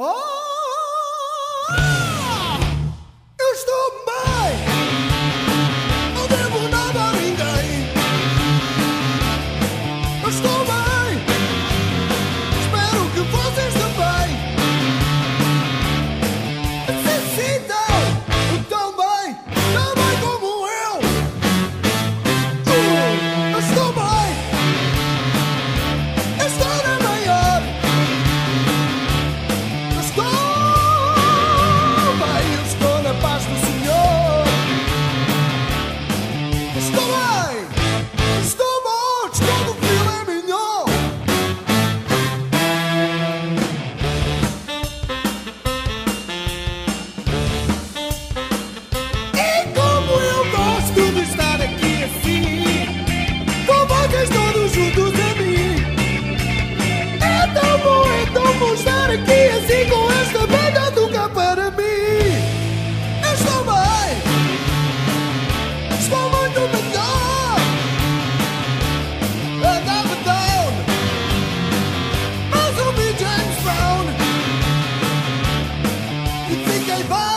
Oh! Bye.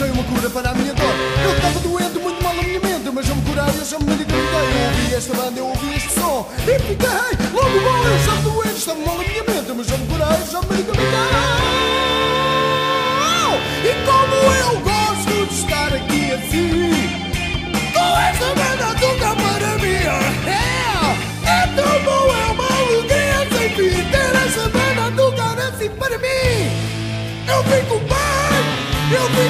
Arranjei uma cura para a minha dor. Eu estava doente, muito mal a minha mente, mas eu me curei, eu já me medicamente. Eu ouvi esta banda, eu ouvi este som e fiquei logo bom. Eu estava doente, estava mal a minha mente, mas eu me curei, eu já me medicamente. E como eu gosto de estar aqui assim, com esta banda toca para mim. É, é tão bom, é uma alegria sem fim ter essa banda tocar assim para mim. Eu fico bem, eu fico